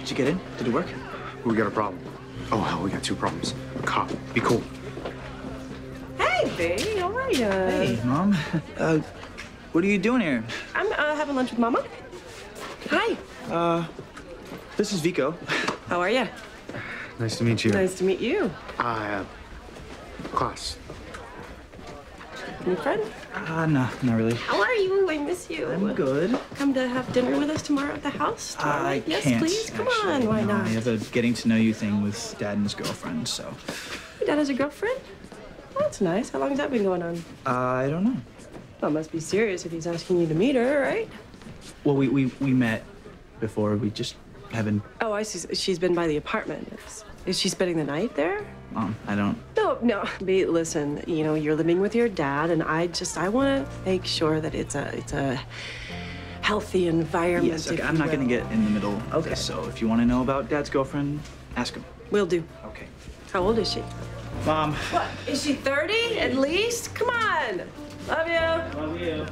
Did you get in? Did it work? We got a problem. Oh, hell, we got two problems. A cop. Be cool. Hey, baby, how are you? Hey, Mom. Uh, what are you doing here? I'm uh, having lunch with Mama. Hi. Uh, this is Vico. How are you? Nice to meet you. Nice to meet you. Uh, class. New friend? Uh, no, not really. How are you? I miss you. I'm good. Come to have dinner with us tomorrow at the house? Tomorrow I? Yes, can't. please. Come actually. on. Why No, not? I have a getting to know you thing with Dad and his girlfriend, so. Your dad has a girlfriend? That's nice. How long has that been going on? Uh, I don't know. Well, it must be serious if he's asking you to meet her, right? Well, we, we, we met before. We just haven't. Oh, I see. She's been by the apartment. Is, is she spending the night there? Mom, I don't. No, no. Be, listen, you know, you're living with your dad, and I just, I want to make sure that it's a, it's a healthy environment. Yes, okay. I'm not gonna get in the middle of Okay. this. So if you want to know about Dad's girlfriend, ask him. Will do. Okay. How old is she? Mom. What? Is she 30 at least? Come on. Love you. Love you.